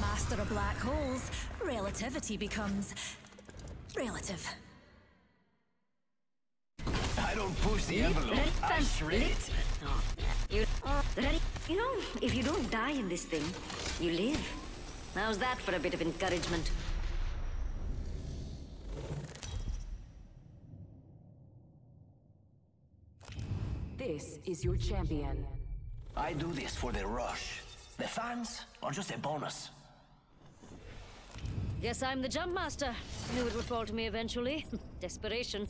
a master of black holes, relativity becomes relative. I don't push the envelope. Ready? I shred it. You ready? You know, if you don't die in this thing, you live. How's that for a bit of encouragement? This is your champion. I do this for the rush. The fans are just a bonus. Guess I'm the jump master. Knew it would fall to me eventually. Desperation.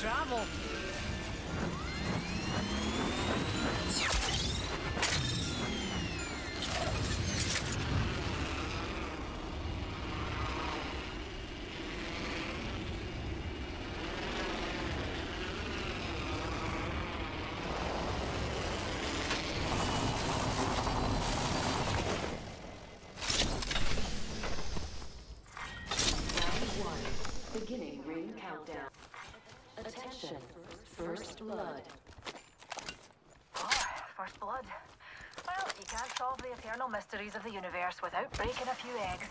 Travel. Round one. Beginning ring countdown. Attention. First blood. Oh, first blood. Well, you can't solve the eternal mysteries of the universe without breaking a few eggs.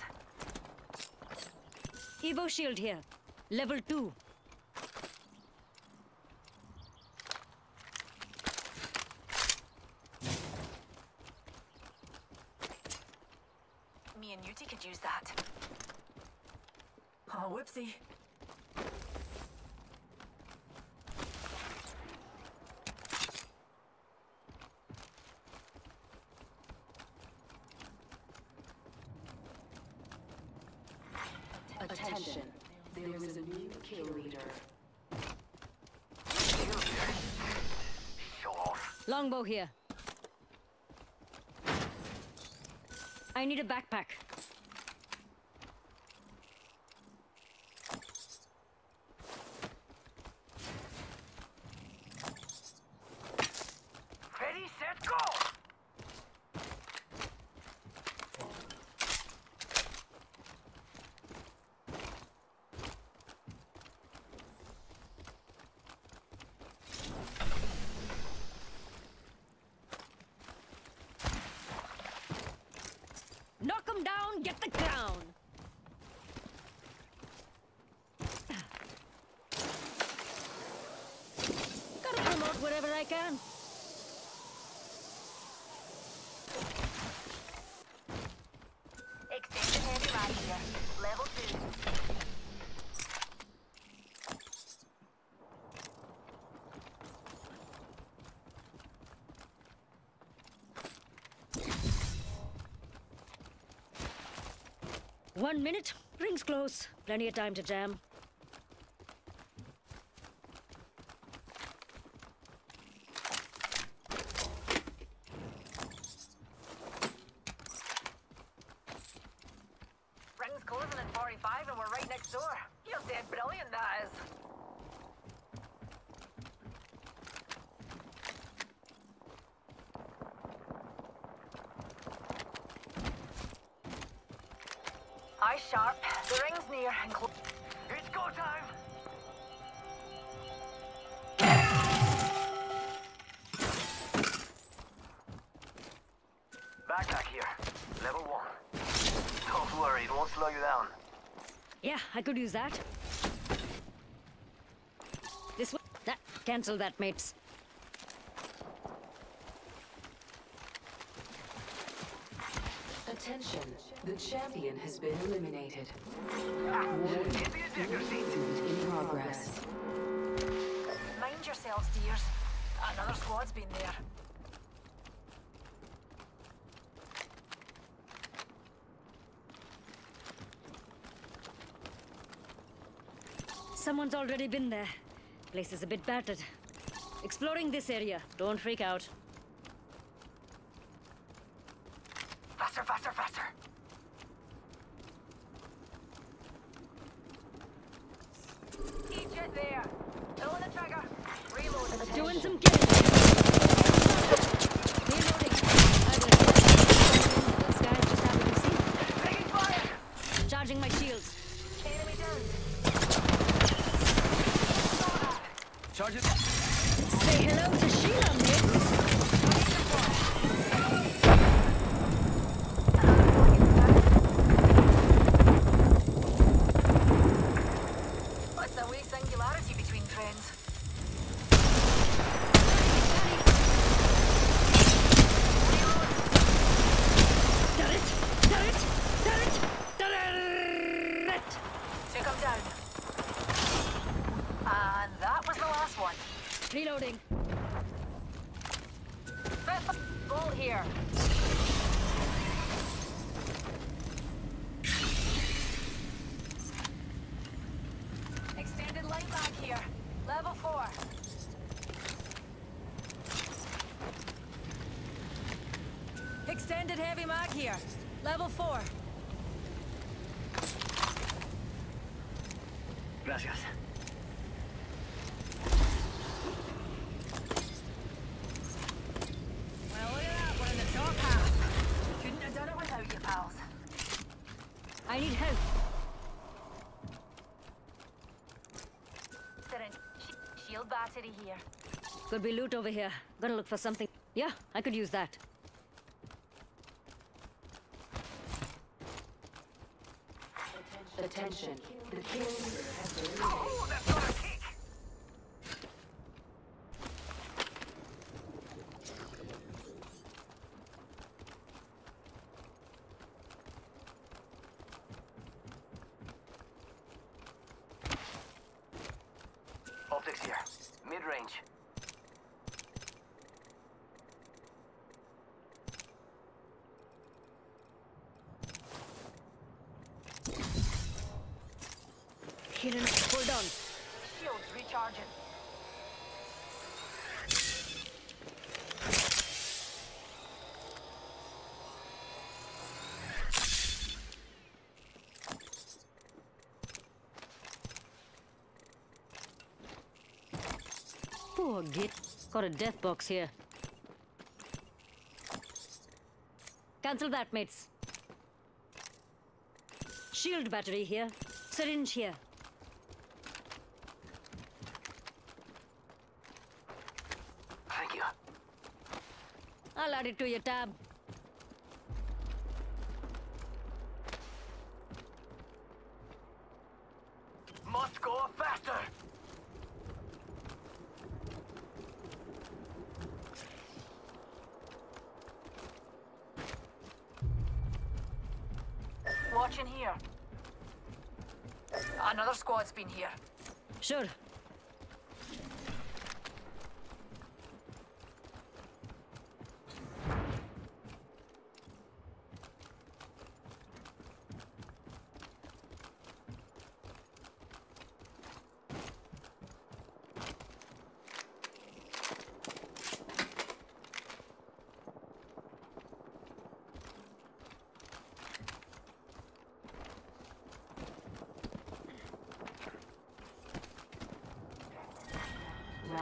Evo shield here. Level 2. Me and Yuti could use that. Oh, whoopsie. Attention. There is a new kill leader. Show off. Longbow here. I need a backpack. Ready, set, go! Knock 'em down, get the crown. Gotta promote wherever I can. Extended heavy mag here. Level 2. One minute, rings close. Plenty of time to jam. Yeah, I could use that. This way. That. Cancel that, mates. Attention. The champion has been eliminated. Get the ejector seat. In progress. Mind yourselves, dears. Another squad's been there. Someone's already been there. Place is a bit battered. Exploring this area. Don't freak out. Faster, faster, faster. Each it there. Pulling the trigger. Reload. Doing some killing. Reloading. I will. This guy's just having a seat. Taking fire. Charging my shields. Enemy down. Charge it. Say hello to Sheila, mates. What's the wee singularity between trains? Turret! Turret! Turret! Turret! Took him down. And that was the last one. Reloading. Fifth ball here. Extended light back here. Level four. Extended heavy mag here. Level 4. Gracias. Well, look at that. We're in the top half. Couldn't have done it without you, pals. I need help. Syringe. Sh- Shield battery here. Could be loot over here. Gotta look for something. Yeah, I could use that. Attention. The leader has been eliminated. Oh, that's not a kick. Optics here. Mid-range. Hold on. Shields recharging. Poor git. Got a death box here. Cancel that, mates. Shield battery here. Syringe here. Thank you. I'll add it to your tab. Must go faster. Watching here. Another squad's been here. Sure.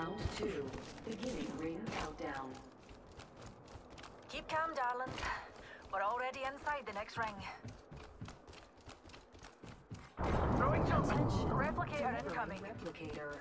Round two. Beginning ring countdown. Keep calm, darling. We're already inside the next ring. Throwing jump. Attention. Replicator Delivering incoming. Replicator.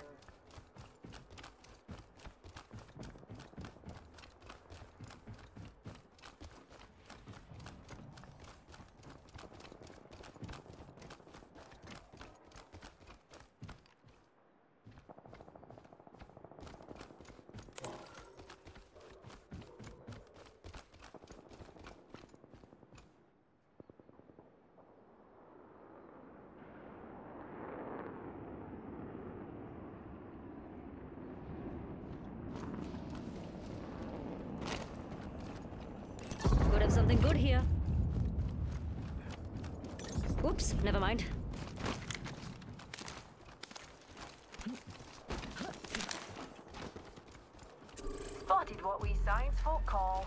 something good here. Oops, never mind. Spotted what we science folk call.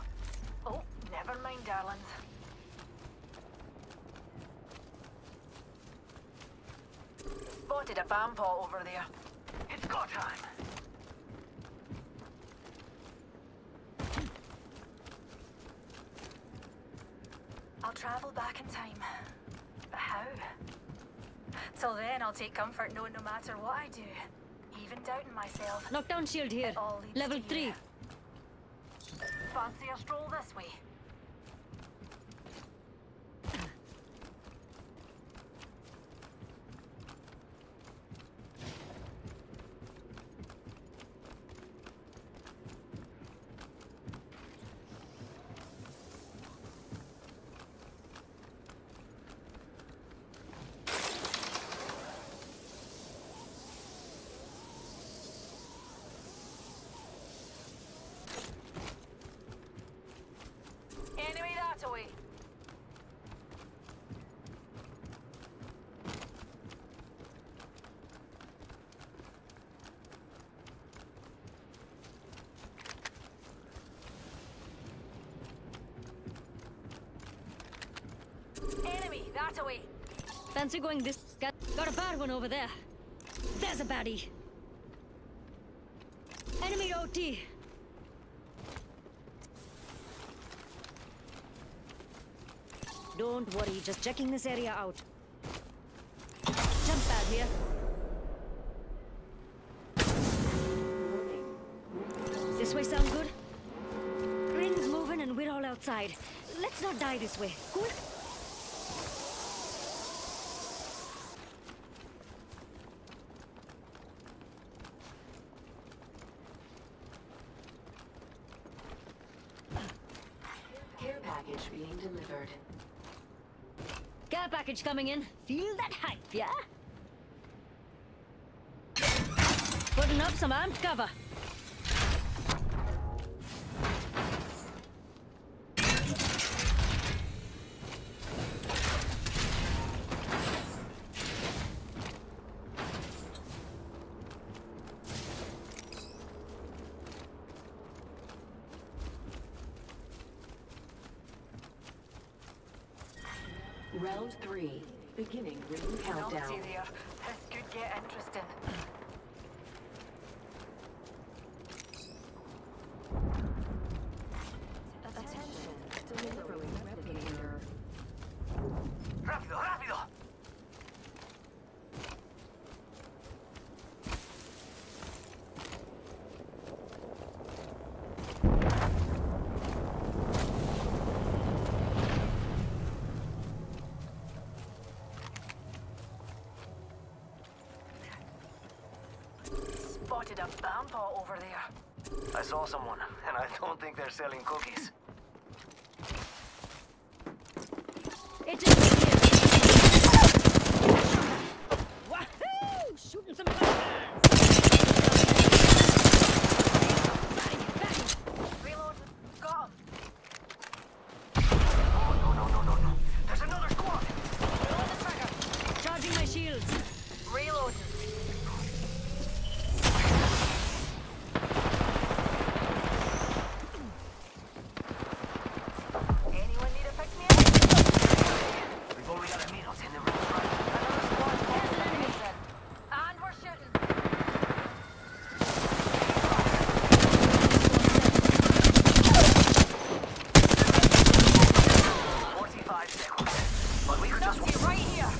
Oh, never mind, darlings. Spotted a vampire over there. It's got time. Travel back in time. But how? Till then, I'll take comfort knowing no matter what I do, even doubting myself, Knockdown shield here. it all leads Level 3. you. Fancy a stroll this way? Enemy that away. Enemy Fancy going this... Got, got a bad one over there. There's a baddie. Enemy OT. Don't worry, just checking this area out. Jump pad here. This way sound good? Ring's moving and we're all outside. Let's not die this way. Cool? Care package being delivered. Package coming in. Feel that hype, yeah? Putting up some armed cover. Round three. Beginning ring countdown. This could get interesting. Attention. Delivering replicator. Rápido, rápido. Spotted a bampot over there. I saw someone, and I don't think they're selling cookies. It is here. Wahoo! Shooting some fire. Bang, bang. Reload. Got him. Oh, no, no, no, no, no. There's another squad. Reload the trigger. Charging my shields. Reload. Anyone need a pick me up? We've only got a minute in the room, right? Another squad heading the base in. And we're shooting. Forty-five seconds. But we could just... Numpty right here.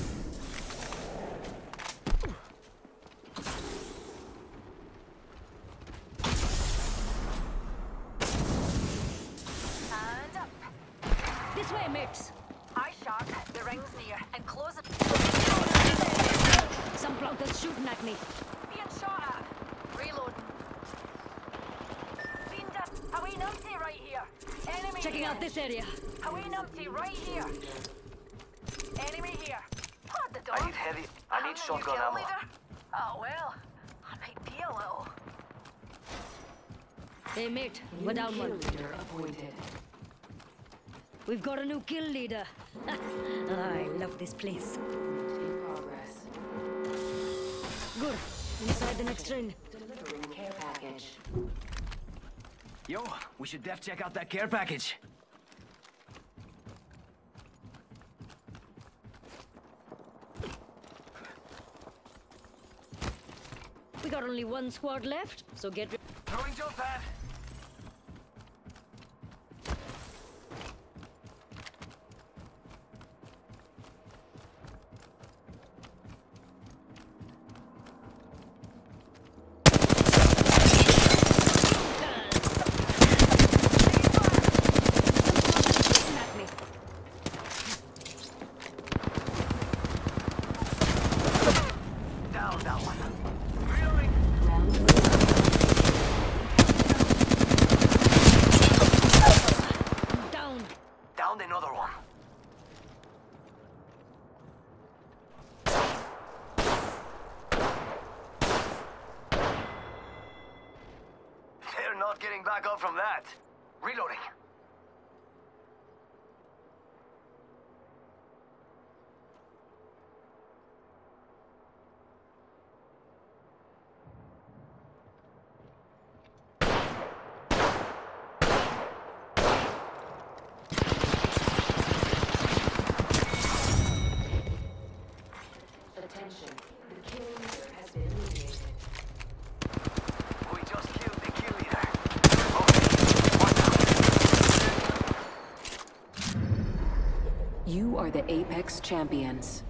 And up. This way, mates. Eye sharp. The ring's near. And close it. Some blonkers shooting at me. Being shot at. Reloading. Being up. A wee numpty right here. Enemy Checking here. out this area. A wee numpty right here. Enemy here. Hold the door. I need heavy... I Having need a shotgun ammo. leader? Oh, well. I might be a little. Hey, mate. We're down one. leader appointed. We've got a new kill leader. I love this place. Progress. Good. Inside the next ring. Delivering care package. Yo, we should def check out that care package. Got only one squad left, so get re- Throwing jump pad. at me. Down that one. Reloading. Round three. Down. Downed another one. They're not getting back up from that. Reloading. Attention. The kill leader has been eliminated. We just killed the kill leader. Okay, one down. You are the Apex Champions.